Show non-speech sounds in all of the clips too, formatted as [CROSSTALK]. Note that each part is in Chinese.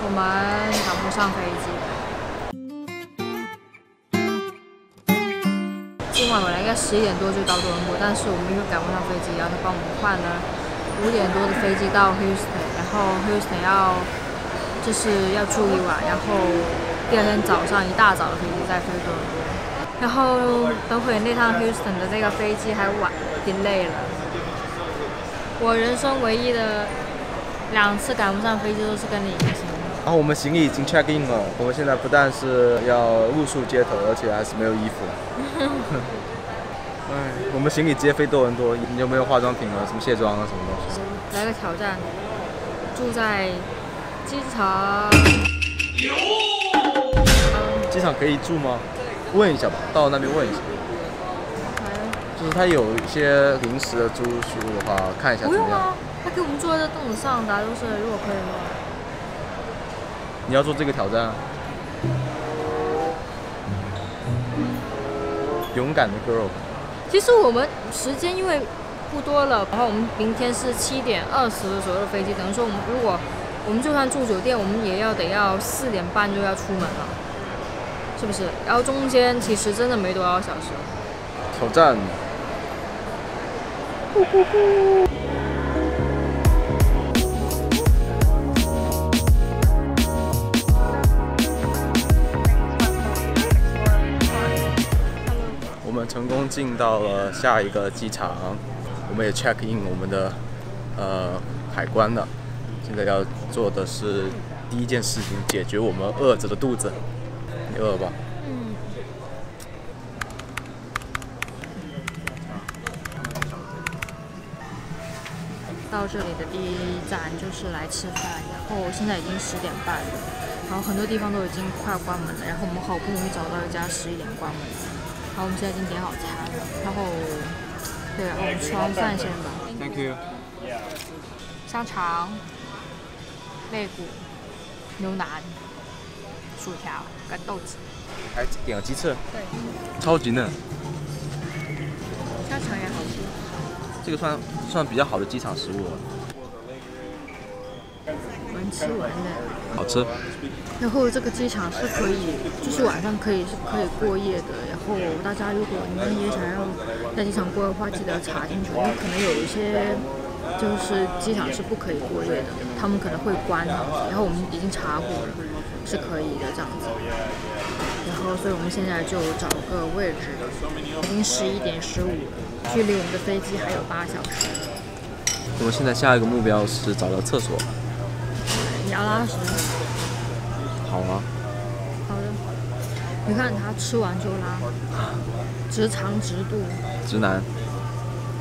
我们赶不上飞机。今晚本来应该十一点多就到多伦多，但是我们因为赶不上飞机，然后他帮我们换了五点多的飞机到 Houston，然后 Houston 要就是要住一晚，然后第二天早上一大早的飞机再飞多伦多。然后等会那趟 Houston 的那个飞机还晚 delay 了。我人生唯一的两次赶不上飞机都是跟你一起。然后我们行李已经 check in 了，我们现在不但是要露宿街头，而且还是没有衣服。[LAUGHS] 哎，我们行李直接飞多伦多，你有没有化妆品啊？什么卸妆啊？什么东西？来个挑战，住在机场。机场可以住吗？问一下吧，到那边问一下。就是他有一些临时的住宿的话，看一下怎么样。不用啊，他给我们坐在凳子上的，都是如果可以的话。你要做这个挑战啊？勇敢的 girl。其实我们时间因为不多了，然后我们明天是七点二十左右的飞机，等于说我们如果我们就算住酒店，我们也要得要四点半就要出门了，是不是？然后中间其实真的没多少小时。挑战。呼呼呼。成功进到了下一个机场，我们也 check in 我们的呃海关了。现在要做的是第一件事情，解决我们饿着的肚子。你饿吧？嗯。到这里的第一站就是来吃饭，然后现在已经十点半了，然后很多地方都已经快关门了，然后我们好不容易找到一家十一点关门的。好，我们现在已经点好餐了，然后，对，我们吃完饭先吧。Thank you。香肠、肋骨、牛腩、薯条跟豆子。还点了鸡翅。对。超级嫩。香肠也好吃。这个算算比较好的机场食物了。吃完的。好吃。然后这个机场是可以，就是晚上可以是可以过夜的。然后大家如果你们也想要在机场过的话，记得查清楚，因为可能有一些就是机场是不可以过夜的，他们可能会关这样子。然后我们已经查过了，是可以的这样子。然后所以我们现在就找个位置，已经十一点十五了，距离我们的飞机还有八小时。我们现在下一个目标是找到厕所。拉屎？好啊。好的。你看他吃完就拉，直肠直肚。直男。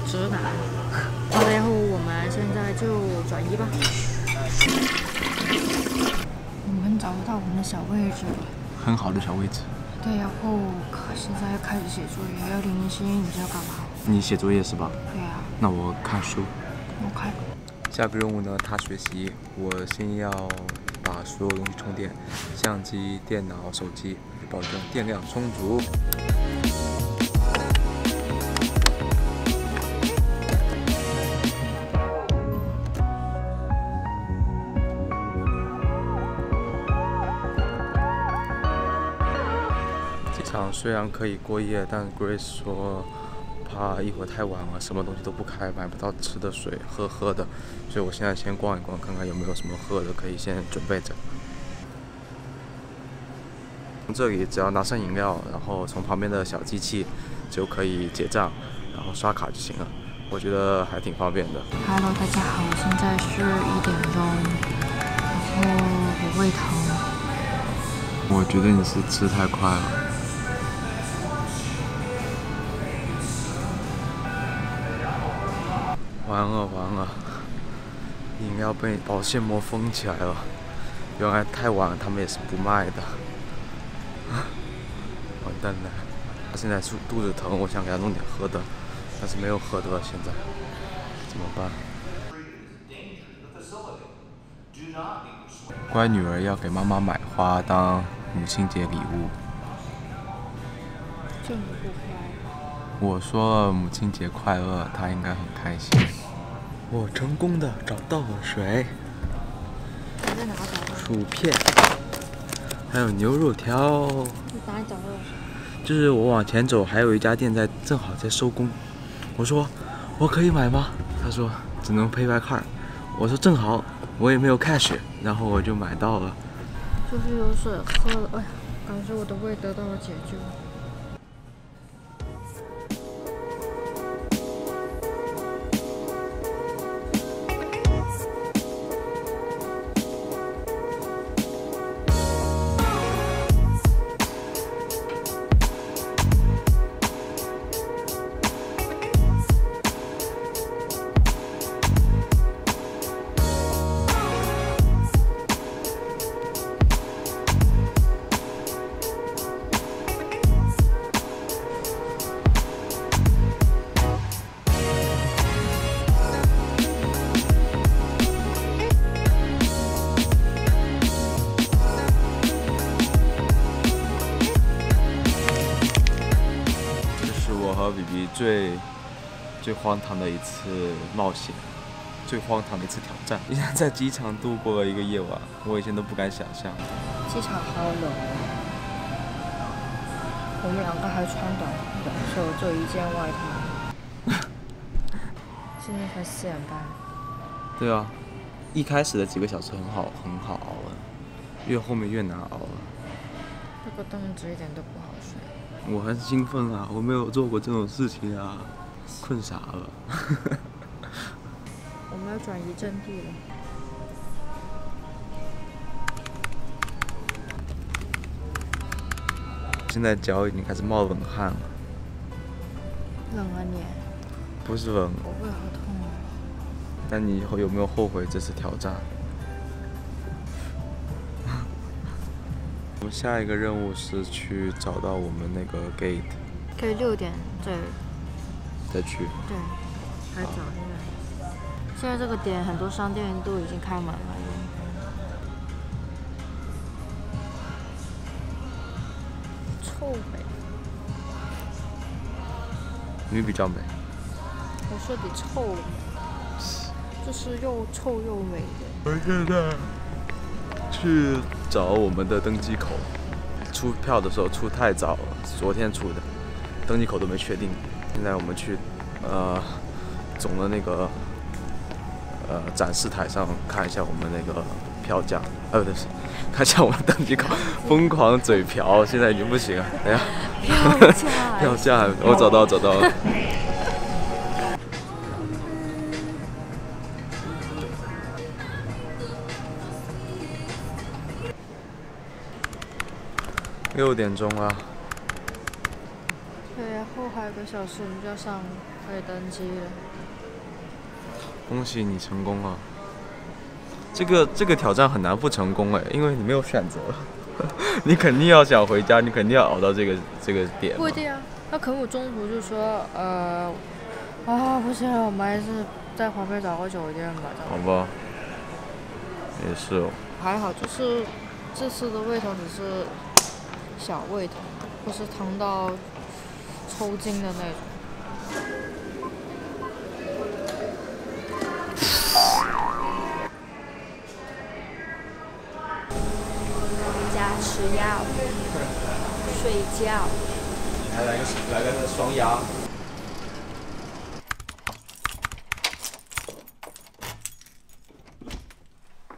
直男。好的，然后我们现在就转移吧。我们找不到我们的小位置了。很好的小位置。对，然后现在要开始写作业。要林心，你知道干嘛？你写作业是吧？对呀。那我看书。我看。下个任务呢？他学习。我先要把所有东西充电，相机、电脑、手机，保证电量充足。机场虽然可以过夜，但 Grace 说。怕一会儿太晚了，什么东西都不开，买不到吃的、水喝喝的，所以我现在先逛一逛，看看有没有什么喝的可以先准备着。从这里只要拿上饮料，然后从旁边的小机器就可以结账，然后刷卡就行了。我觉得还挺方便的。Hello，大家好，现在是一点钟，然后我胃疼。我觉得你是吃太快了。完了完了，饮料被保鲜膜封起来了。原来太晚了，他们也是不卖的。[LAUGHS] 完蛋了，他现在是肚子疼，我想给他弄点喝的，但是没有喝的了，现在怎么办？乖女儿要给妈妈买花当母亲节礼物。这么不乖。我说了母亲节快乐，她应该很开心。我成功的找到了水。薯片，还有牛肉条。你哪里找到的？就是我往前走，还有一家店在正好在收工。我说我可以买吗？他说只能 pay by card。我说正好，我也没有 cash，然后我就买到了。就是有水喝了，哎呀，感觉我的胃得到了解救。最最荒唐的一次冒险，最荒唐的一次挑战。竟 [LAUGHS] 然在机场度过了一个夜晚，我以前都不敢想象。机场好冷哦，我们两个还穿短短袖，就一件外套。现在才四点半，对啊，一开始的几个小时很好，很好熬了，越后面越难熬了。这个凳子一点都不好睡。我很兴奋啊，我没有做过这种事情啊，[LAUGHS] 困傻了。[LAUGHS] 我们要转移阵地了。现在脚已经开始冒冷汗了，冷啊你，不是冷，我胃好痛啊。但你以后有没有后悔这次挑战？我们下一个任务是去找到我们那个 gate，可以六点再再去。对，还早现在。现在这个点很多商店都已经开门了。臭美，你比较美。我说你臭美，就是又臭又美的。我现在去找我们的登机口，出票的时候出太早了，昨天出的，登机口都没确定。现在我们去呃总的那个呃展示台上看一下我们那个票价，呃不是，看一下我们登机口，[LAUGHS] 疯狂嘴瓢，现在已经不行了。哎呀，[LAUGHS] 票价 [LAUGHS] 票价我找到找到了。六点钟啊，对，然后还有个小时我们就要上可以登机了。恭喜你成功了。这个这个挑战很难不成功哎，因为你没有选择，[LAUGHS] 你肯定要想回家，你肯定要熬到这个这个点。不一定啊，那可能我中途就说，呃，啊不行了，我们还是在旁边找个酒店吧。好吧，也是哦。还好，就是这次的胃疼只是小胃疼，不是疼到抽筋的那种。回家吃药，睡觉。还来个来个双鸭。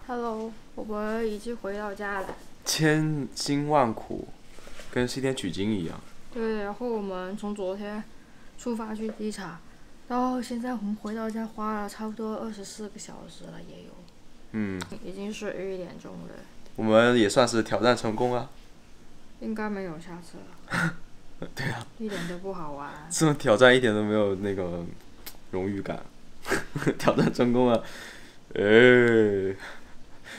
Hello，我们已经回到家了。千辛万苦，跟西天取经一样。对，然后我们从昨天出发去机场，到现在我们回到家花了差不多二十四个小时了，也有，嗯，已经是一点钟了，我们也算是挑战成功啊。应该没有下次了，[LAUGHS] 对啊，一点都不好玩。[LAUGHS] 这种挑战一点都没有那个荣誉感，[LAUGHS] 挑战成功了，哎，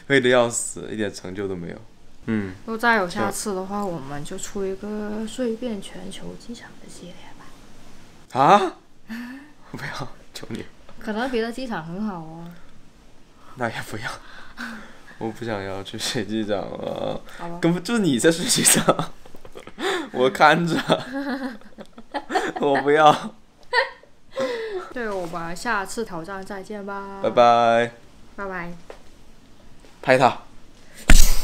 累的要死，一点成就都没有。嗯，如果再有下次的话，我们就出一个睡遍全球机场的系列吧。啊？[LAUGHS] 不要，求你，可能别的机场很好哦。那也不要，[LAUGHS] 我不想要去睡机场了。根本就是你在睡机场，[LAUGHS] 我看着，我不要，对，我们下次挑战再见吧。拜。拜，拜拜。拍他。